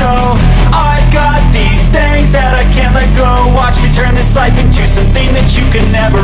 show. I've got these things that I can't let go. Watch me turn this life into something that you can never